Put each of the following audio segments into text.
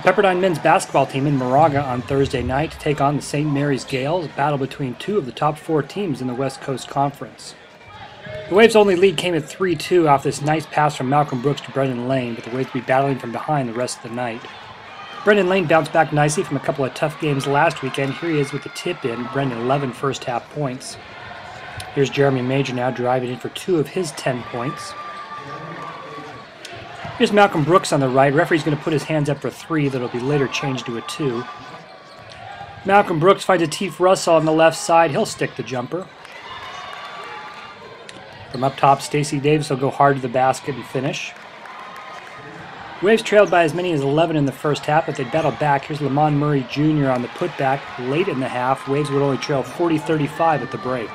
Pepperdine men's basketball team in Moraga on Thursday night to take on the St. Mary's Gaels, battle between two of the top four teams in the West Coast Conference. The Waves' only lead came at 3 2 off this nice pass from Malcolm Brooks to Brendan Lane, but the Waves will be battling from behind the rest of the night. Brendan Lane bounced back nicely from a couple of tough games last weekend. Here he is with the tip in, Brendan 11 first half points. Here's Jeremy Major now driving in for two of his 10 points. Here's Malcolm Brooks on the right. Referee's going to put his hands up for three that'll be later changed to a two. Malcolm Brooks finds Atif Russell on the left side. He'll stick the jumper. From up top, Stacy Davis will go hard to the basket and finish. Waves trailed by as many as 11 in the first half, but they battled back. Here's Lamond Murray Jr. on the putback late in the half. Waves would only trail 40-35 at the break.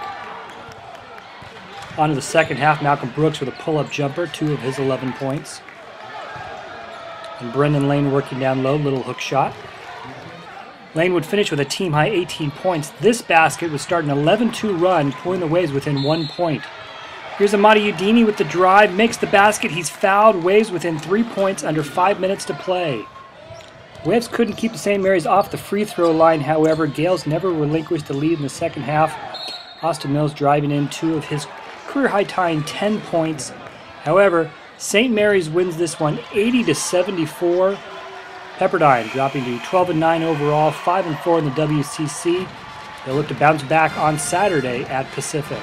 On to the second half, Malcolm Brooks with a pull-up jumper, two of his 11 points. And Brendan Lane working down low, little hook shot. Lane would finish with a team high 18 points. This basket would start an 11-2 run, pulling the Waves within one point. Here's Amadi Udenyi with the drive, makes the basket. He's fouled. Waves within three points under five minutes to play. Waves couldn't keep the St. Mary's off the free throw line, however. Gaels never relinquished the lead in the second half. Austin Mills driving in two of his career high tying 10 points. However, St. Mary's wins this one 80 to 74. Pepperdine dropping to 12 and 9 overall, 5 and 4 in the WCC. They'll look to bounce back on Saturday at Pacific.